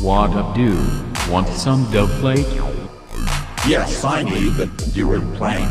What up dude, want some dough plate? Yes, I need the durian plank.